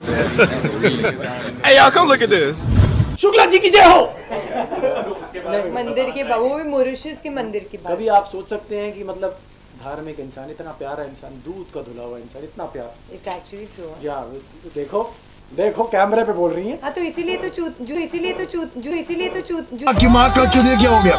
Hey, y'all, come look at this. Shukla ji की जय हो। मंदिर के बा- वो भी मॉरिशस के मंदिर की बात कभी आप सोच सकते हैं कि मतलब धार्मिक इंसान इतना प्यारा इंसान दूध का धुला हुआ इंसान इतना प्यार। इट्स एक्चुअली ट्रू या देखो देखो कैमरे पे बोल रही है। हाँ तो इसीलिए तो चूत जो इसीलिए तो चूत जो इसीलिए तो चूत जो आपकी माँ का चुने क्या हो गया?